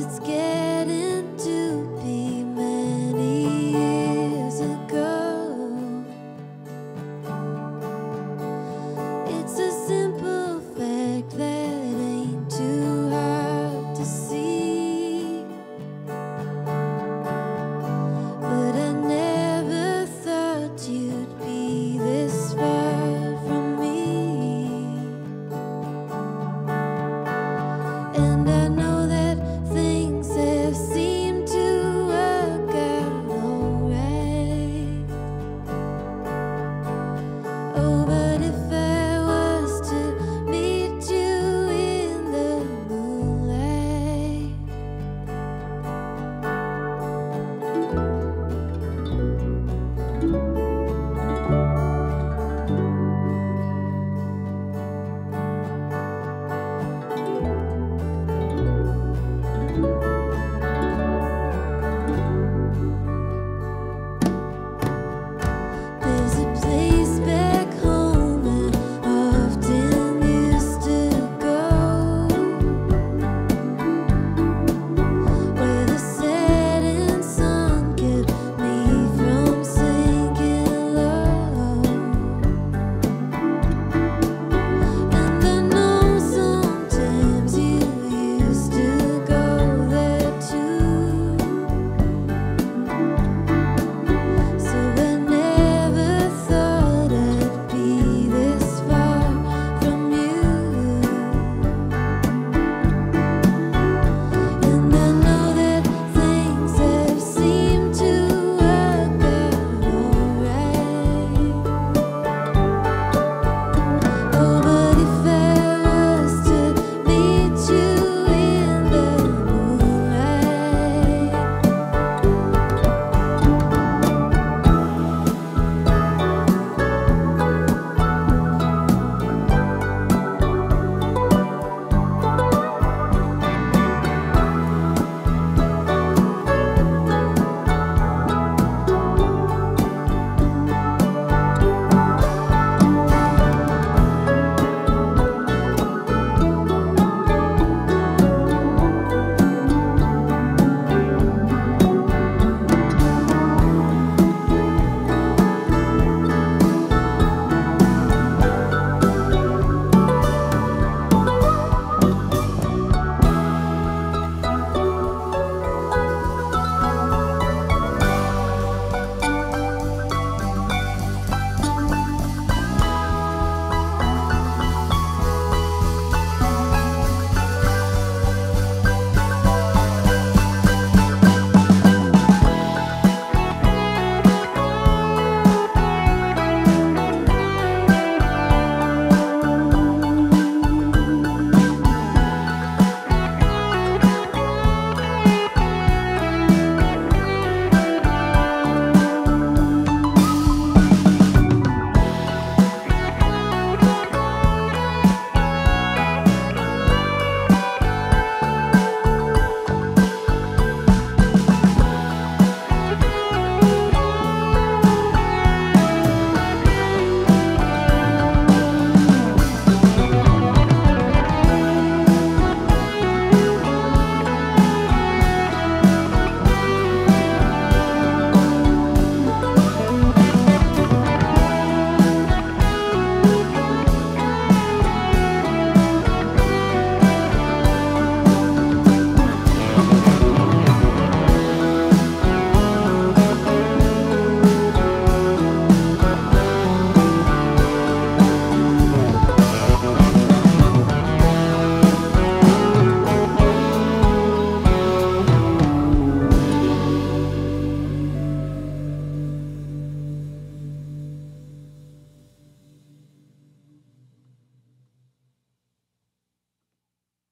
it's getting